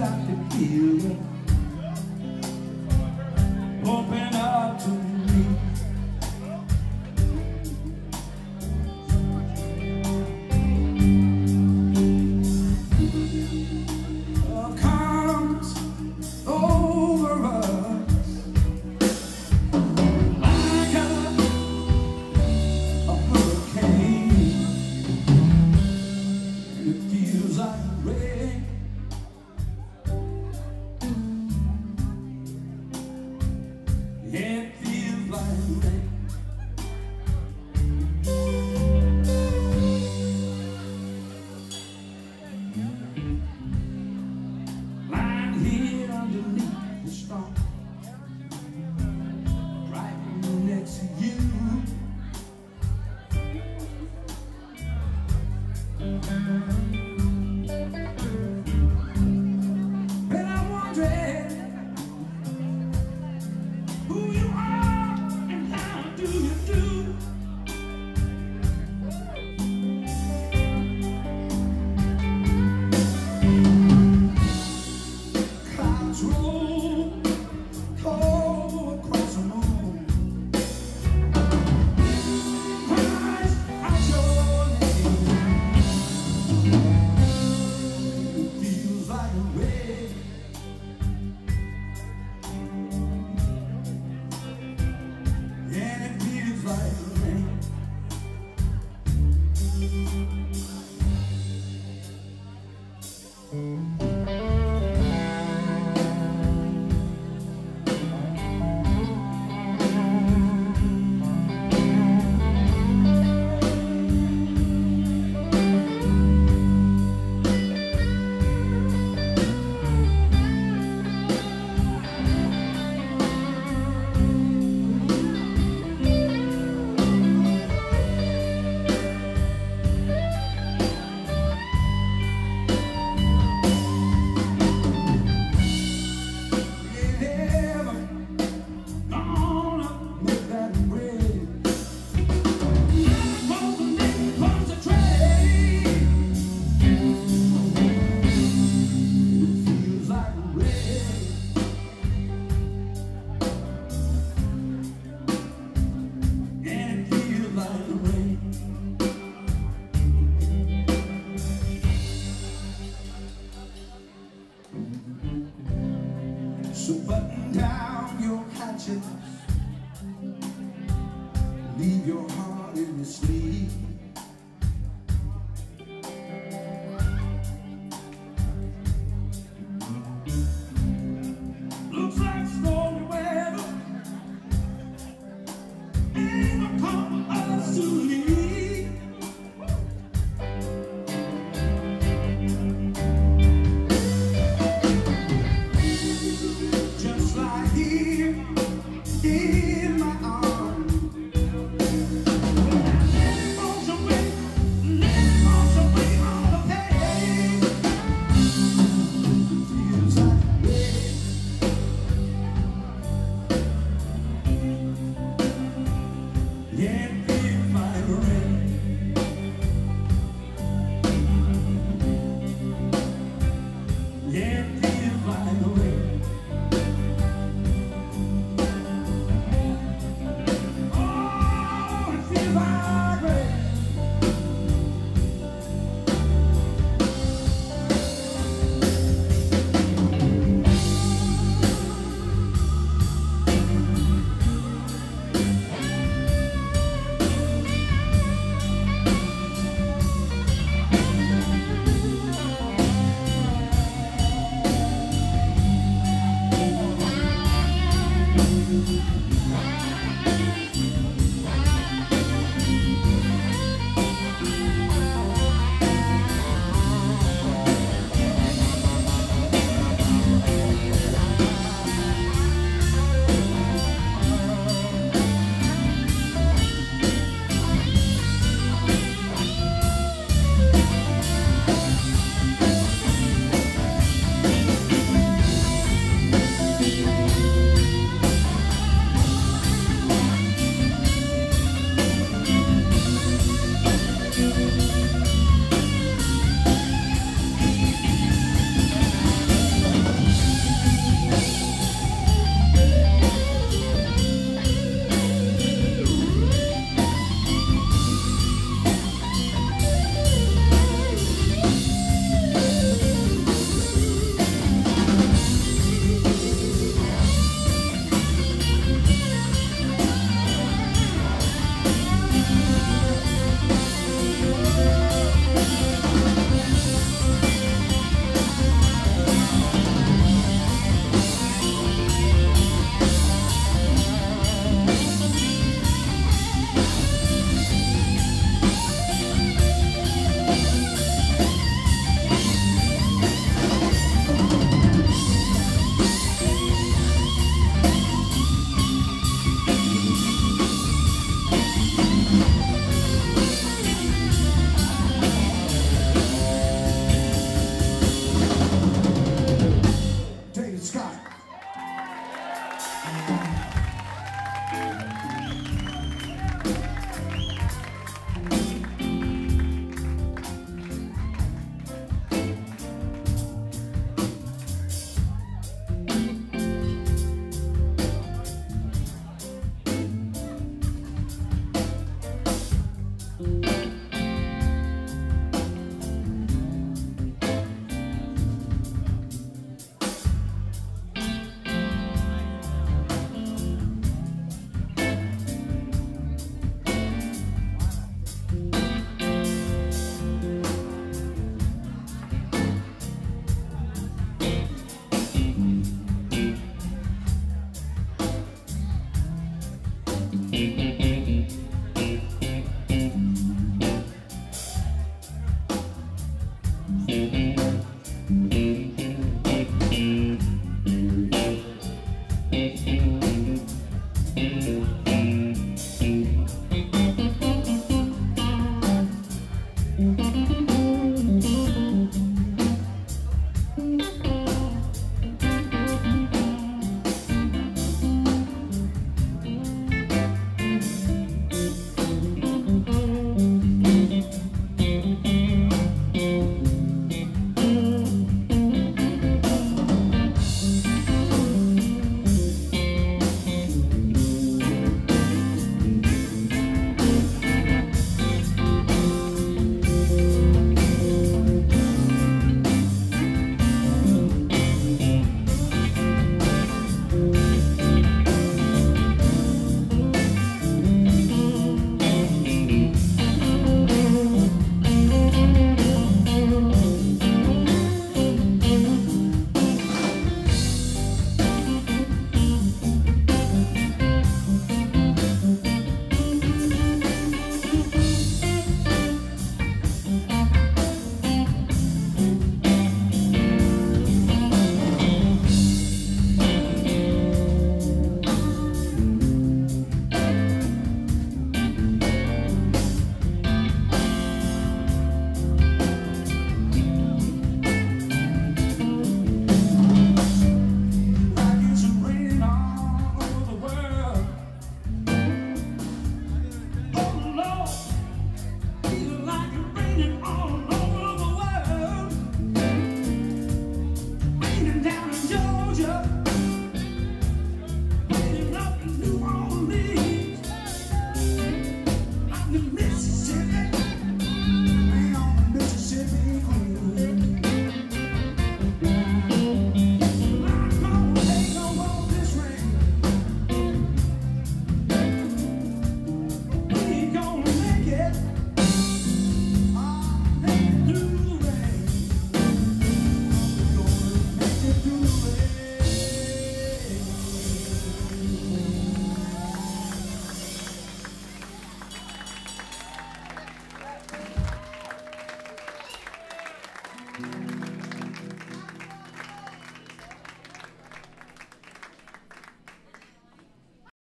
I could feel it. blind. So button down your hatches, Leave your heart in the sleeve